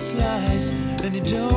slice and you don't